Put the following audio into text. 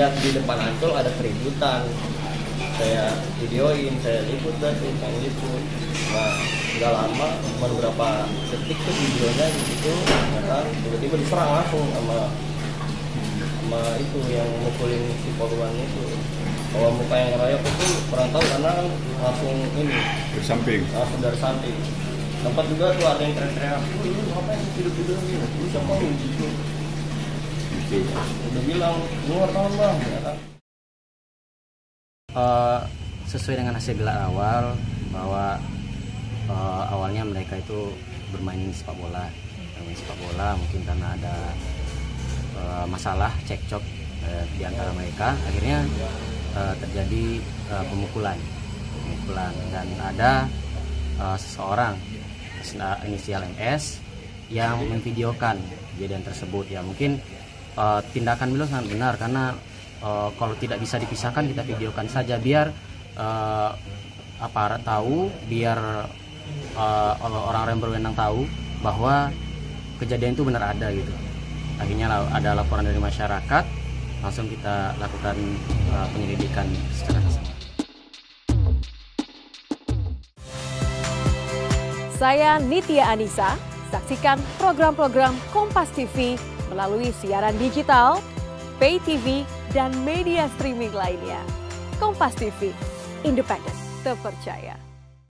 lihat di depan ancol ada keributan. Saya videoin saya liput dan saya liput nah nggak lama cuma beberapa detik tuh videonya gitu ya kan tiba-tiba diserang langsung sama sama itu yang mukulin si korban itu. Kalau muka yang ngeroyok itu kurang tahu karena kan langsung ini Di samping. langsung dari samping. Tempat juga tuh ada yang teriak-teriak "Wih, lu ngapain tidur-tidur gini lu siapa lu gitu Udah bilang lu wartawan bang. Ya kan Eh, sesuai dengan hasil gelar awal bahwa eh, awalnya mereka itu bermain sepak bola. Bermain sepak bola mungkin karena ada eh, masalah cekcok eh, di antara mereka. Akhirnya eh, terjadi eh, pemukulan. Pemukulan. Dan ada eh, seseorang inisial MS yang memvideokan kejadian tersebut. Ya mungkin eh, tindakan beliau sangat benar karena eh, kalau tidak bisa dipisahkan kita videokan saja biar eh, aparat tahu biar eh, orang-orang berwenang tahu bahwa kejadian itu benar ada gitu akhirnya ada laporan dari masyarakat langsung kita lakukan eh, penyelidikan secara keseluruhan Saya Nitya Anissa. Saksikan program-program Kompas TV melalui siaran digital, pay TV, dan media streaming lainnya. Kompas TV, independen, terpercaya.